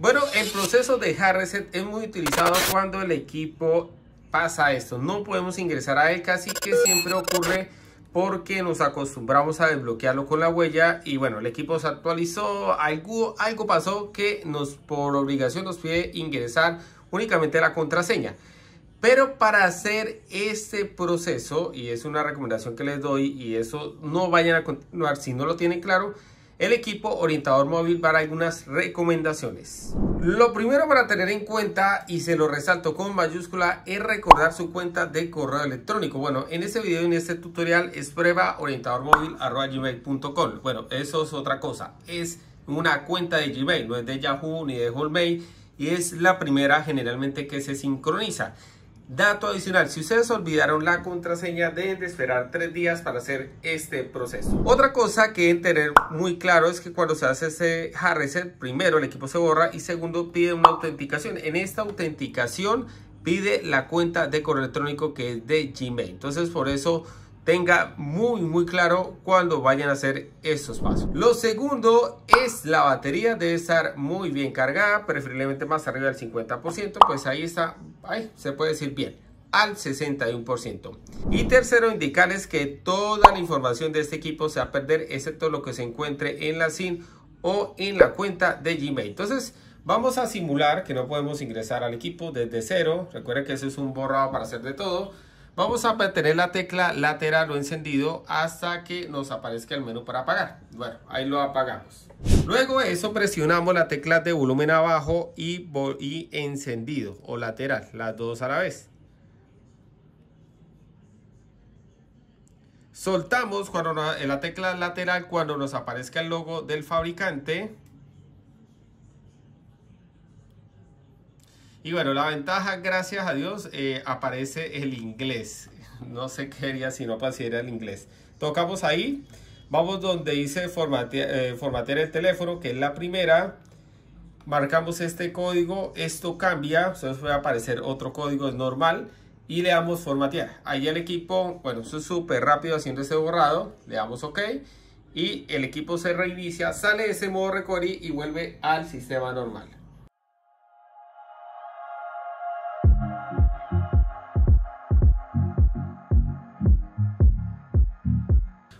Bueno, el proceso de hard reset es muy utilizado cuando el equipo pasa esto. No podemos ingresar a él, casi que siempre ocurre porque nos acostumbramos a desbloquearlo con la huella y bueno, el equipo se actualizó, algo, algo pasó que nos por obligación nos pide ingresar únicamente la contraseña. Pero para hacer este proceso, y es una recomendación que les doy, y eso no vayan a continuar si no lo tienen claro, el equipo orientador móvil para algunas recomendaciones. Lo primero para tener en cuenta, y se lo resalto con mayúscula, es recordar su cuenta de correo electrónico. Bueno, en este video, en este tutorial, es prueba orientador móvil gmail.com. Bueno, eso es otra cosa. Es una cuenta de Gmail, no es de Yahoo ni de Hotmail, y es la primera generalmente que se sincroniza. Dato adicional, si ustedes olvidaron la contraseña, deben de esperar tres días para hacer este proceso. Otra cosa que deben tener muy claro es que cuando se hace ese hard reset, primero el equipo se borra y segundo pide una autenticación. En esta autenticación pide la cuenta de correo electrónico que es de Gmail. Entonces por eso tenga muy muy claro cuando vayan a hacer estos pasos. Lo segundo es la batería debe estar muy bien cargada, preferiblemente más arriba del 50%, pues ahí está, ahí se puede decir bien al 61%. Y tercero, indicarles que toda la información de este equipo se va a perder, excepto lo que se encuentre en la SIM o en la cuenta de Gmail. Entonces, vamos a simular que no podemos ingresar al equipo desde cero. Recuerden que eso es un borrado para hacer de todo. Vamos a mantener la tecla lateral o encendido hasta que nos aparezca el menú para apagar. Bueno, ahí lo apagamos. Luego de eso presionamos la tecla de volumen abajo y, y encendido o lateral, las dos a la vez. Soltamos cuando la tecla lateral cuando nos aparezca el logo del fabricante. Y bueno, la ventaja, gracias a Dios, eh, aparece el inglés. No sé qué haría si no apareciera el inglés. Tocamos ahí. Vamos donde dice formatear, eh, formatear el teléfono, que es la primera. Marcamos este código. Esto cambia. Entonces va a aparecer otro código, es normal. Y le damos formatear. Ahí el equipo, bueno, eso es súper rápido haciendo ese borrado. Le damos OK. Y el equipo se reinicia, sale ese modo recovery y vuelve al sistema normal.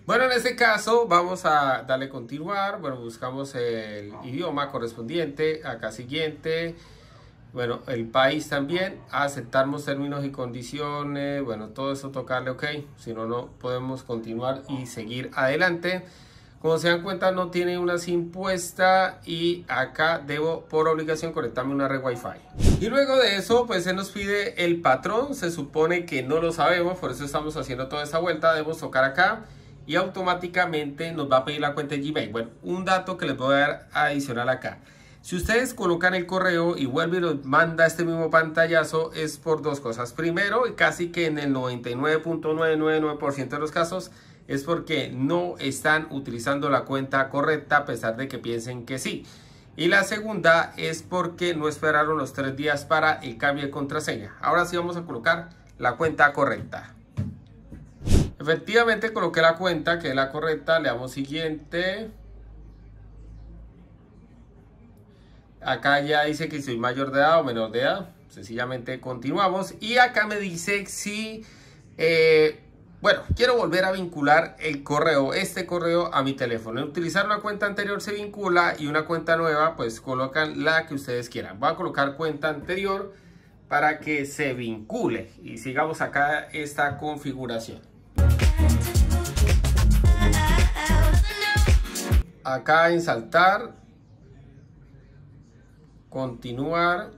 Bueno, en este caso vamos a darle continuar. Bueno, buscamos el idioma correspondiente. Acá siguiente. Bueno, el país también. Aceptamos términos y condiciones. Bueno, todo eso tocarle OK. Si no, no podemos continuar y seguir adelante. Como se dan cuenta, no tiene una SIM puesta y acá debo por obligación conectarme una red Wi-Fi. Y luego de eso, pues se nos pide el patrón. Se supone que no lo sabemos, por eso estamos haciendo toda esta vuelta. Debemos tocar acá y automáticamente nos va a pedir la cuenta de Gmail. Bueno, un dato que les voy a dar adicional acá. Si ustedes colocan el correo y vuelve y nos manda este mismo pantallazo es por dos cosas. Primero, casi que en el 99.999% de los casos es porque no están utilizando la cuenta correcta a pesar de que piensen que sí. Y la segunda es porque no esperaron los tres días para el cambio de contraseña. Ahora sí vamos a colocar la cuenta correcta. Efectivamente coloqué la cuenta que es la correcta, le damos siguiente. Acá ya dice que soy mayor de edad o menor de edad. Sencillamente continuamos. Y acá me dice si, eh, bueno, quiero volver a vincular el correo, este correo a mi teléfono. Utilizar una cuenta anterior se vincula y una cuenta nueva, pues colocan la que ustedes quieran. Voy a colocar cuenta anterior para que se vincule. Y sigamos acá esta configuración. Acá en saltar, continuar,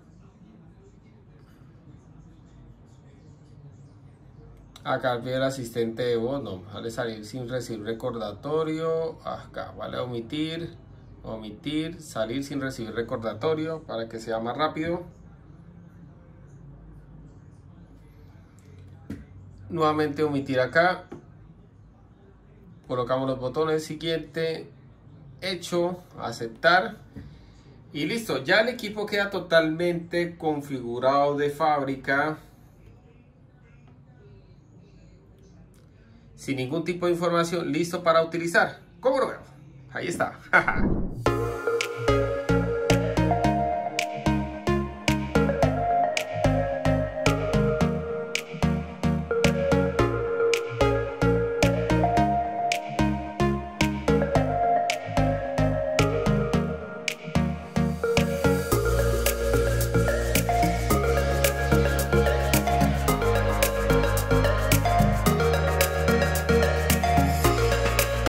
acá ver el asistente de voz, no, vale salir sin recibir recordatorio, acá vale omitir, omitir, salir sin recibir recordatorio para que sea más rápido. Nuevamente omitir acá, colocamos los botones siguiente, hecho, aceptar y listo, ya el equipo queda totalmente configurado de fábrica sin ningún tipo de información, listo para utilizar. ¿Cómo lo veo? Ahí está.